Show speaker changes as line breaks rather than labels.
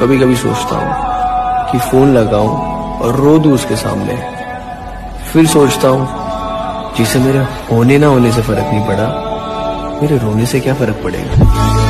कभी कभी सोचता हूँ कि फ़ोन लगाऊँ और रो दू उसके सामने। फिर सोचता हूँ, जिसे मेरे होने ना होने से फ़र्क नहीं पड़ा, मेरे रोने से क्या फ़र्क पड़ेगा?